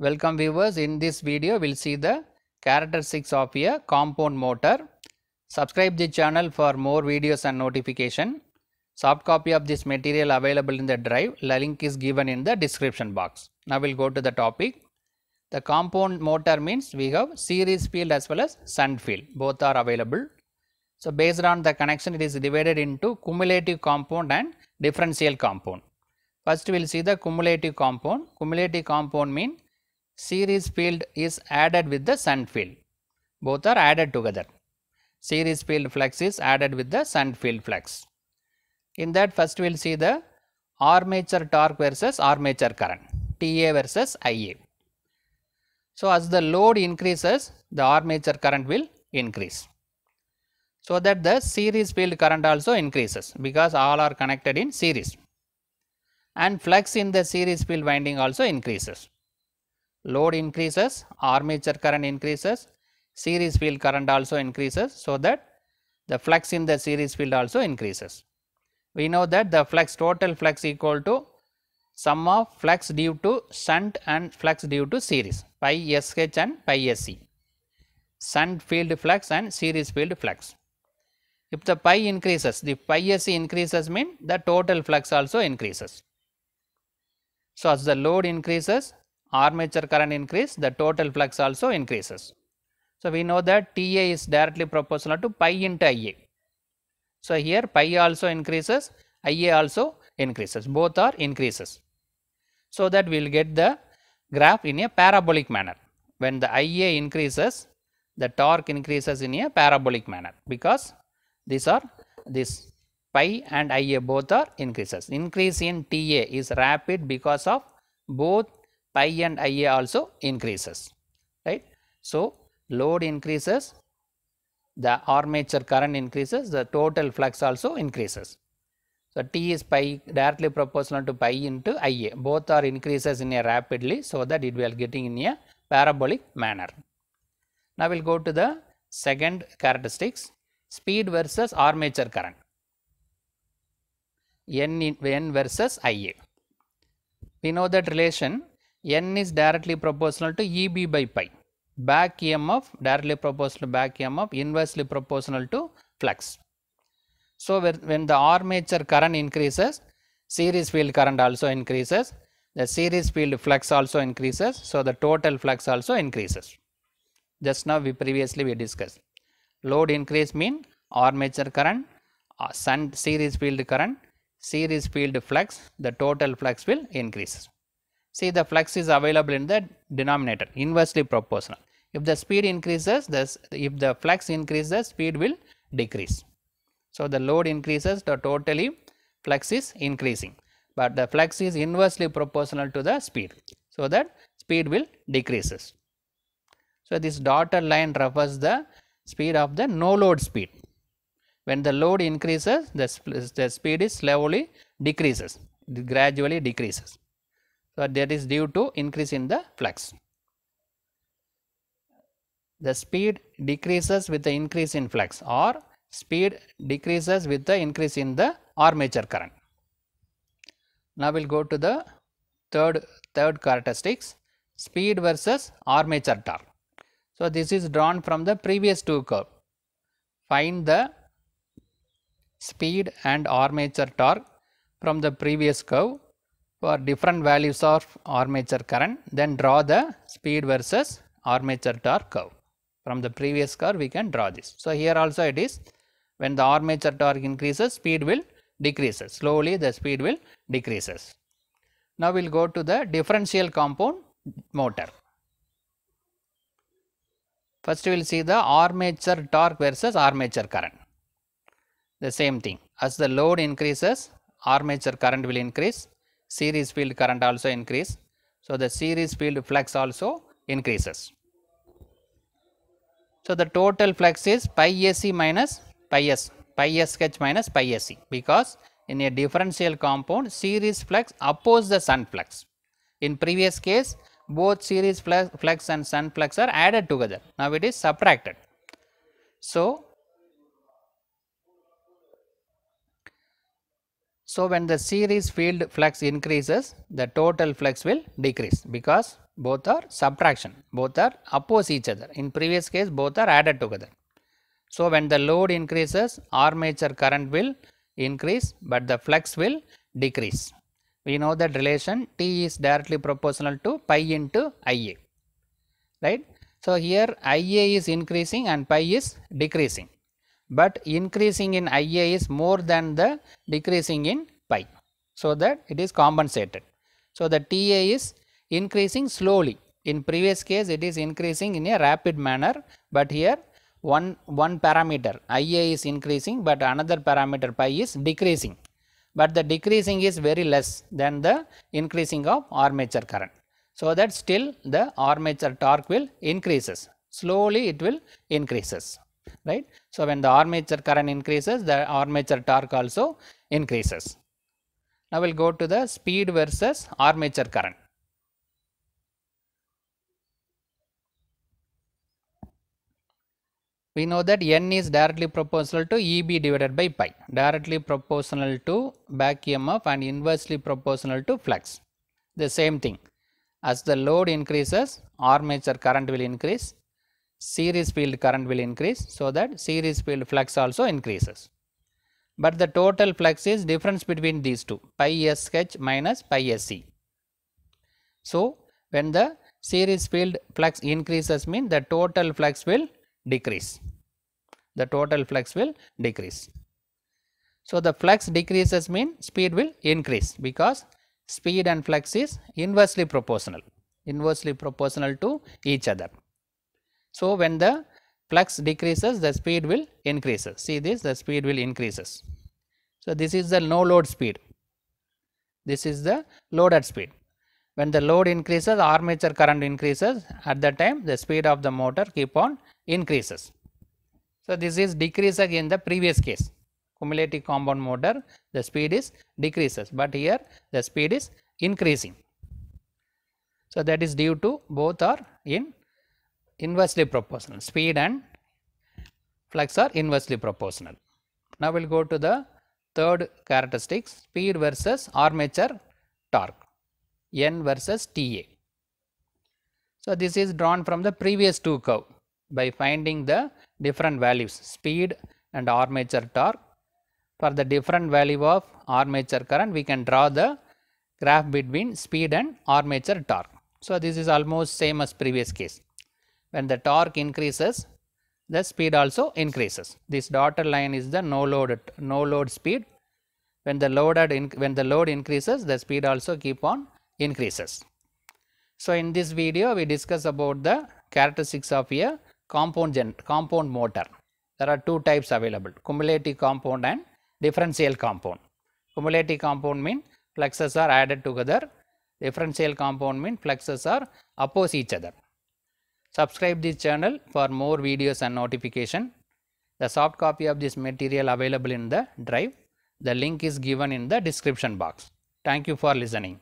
Welcome viewers, in this video we will see the characteristics of a compound motor. Subscribe the channel for more videos and notification. Soft copy of this material available in the drive, the link is given in the description box. Now we will go to the topic. The compound motor means we have series field as well as shunt field, both are available. So based on the connection it is divided into cumulative compound and differential compound. First we will see the cumulative compound. Cumulative compound mean series field is added with the shunt field. Both are added together. Series field flux is added with the shunt field flux. In that first we will see the armature torque versus armature current TA versus IA. So as the load increases the armature current will increase. So that the series field current also increases because all are connected in series and flux in the series field winding also increases. Load increases, armature current increases, series field current also increases so that the flux in the series field also increases. We know that the flux total flux equal to sum of flux due to shunt and flux due to series pi sh and pi sc. Shunt field flux and series field flux. If the pi increases, the pi sc increases mean the total flux also increases. So, as the load increases, armature current increase, the total flux also increases. So, we know that TA is directly proportional to pi into IA. So, here pi also increases, IA also increases, both are increases. So, that we will get the graph in a parabolic manner. When the IA increases, the torque increases in a parabolic manner because these are this pi and IA both are increases. Increase in TA is rapid because of both pi and IA also increases, right. So, load increases, the armature current increases, the total flux also increases. So, T is pi directly proportional to pi into IA, both are increases in a rapidly, so that it will getting in a parabolic manner. Now, we will go to the second characteristics, speed versus armature current. N, in, N versus IA. We know that relation N is directly proportional to EB by pi. Back EMF directly proportional back EMF inversely proportional to flux. So, when the armature current increases, series field current also increases, the series field flux also increases. So, the total flux also increases. Just now we previously we discussed. Load increase mean armature current, uh, series field current, series field flux, the total flux will increase. See the flux is available in the denominator inversely proportional. If the speed increases, this if the flux increases, speed will decrease. So, the load increases, the totally flux is increasing, but the flux is inversely proportional to the speed. So, that speed will decreases. So, this dotted line refers the speed of the no load speed. When the load increases, the, the speed is slowly decreases, gradually decreases. So, that is due to increase in the flux. The speed decreases with the increase in flux or speed decreases with the increase in the armature current. Now, we will go to the third, third characteristics speed versus armature torque. So, this is drawn from the previous two curve. Find the speed and armature torque from the previous curve for different values of armature current then draw the speed versus armature torque curve. From the previous curve we can draw this. So, here also it is when the armature torque increases speed will decreases slowly the speed will decreases. Now, we will go to the differential compound motor. First, we will see the armature torque versus armature current. The same thing as the load increases, armature current will increase, series field current also increase. So, the series field flux also increases. So, the total flux is pi AC minus pi S, pi SH minus pi SC because in a differential compound series flux oppose the shunt flux. In previous case both series flux and shunt flux are added together. Now it is subtracted. So, so when the series field flux increases, the total flux will decrease because both are subtraction, both are oppose each other. In previous case, both are added together. So, when the load increases, armature current will increase, but the flux will decrease. We know that relation T is directly proportional to pi into Ia, right. So, here Ia is increasing and pi is decreasing, but increasing in Ia is more than the decreasing in pi. So, that it is compensated. So, the TA is increasing slowly. In previous case, it is increasing in a rapid manner, but here one, one parameter IA is increasing, but another parameter pi is decreasing. But the decreasing is very less than the increasing of armature current. So, that still the armature torque will increases, slowly it will increases, right. So, when the armature current increases, the armature torque also increases. Now, we will go to the speed versus armature current. We know that N is directly proportional to EB divided by pi, directly proportional to back EMF and inversely proportional to flux. The same thing, as the load increases, armature current will increase, series field current will increase, so that series field flux also increases. But the total flux is difference between these two, pi SH minus pi SC. So, when the series field flux increases mean the total flux will decrease. The total flux will decrease. So, the flux decreases mean speed will increase because speed and flux is inversely proportional, inversely proportional to each other. So, when the flux decreases the speed will increases. See this the speed will increases. So, this is the no load speed. This is the loaded speed. When the load increases armature current increases at that time the speed of the motor keep on increases. So, this is decreasing in the previous case cumulative compound motor the speed is decreases, but here the speed is increasing. So, that is due to both are in inversely proportional speed and flux are inversely proportional. Now, we will go to the third characteristic speed versus armature torque N versus TA. So, this is drawn from the previous two curve by finding the different values speed and armature torque. For the different value of armature current we can draw the graph between speed and armature torque. So, this is almost same as previous case. When the torque increases the speed also increases. This dotted line is the no load no load speed. When the loaded in, when the load increases the speed also keep on increases. So, in this video we discuss about the characteristics of a compound gen, compound motor. There are two types available cumulative compound and differential compound. Cumulative compound mean fluxes are added together, differential compound mean fluxes are oppose each other. Subscribe this channel for more videos and notification. The soft copy of this material available in the drive. The link is given in the description box. Thank you for listening.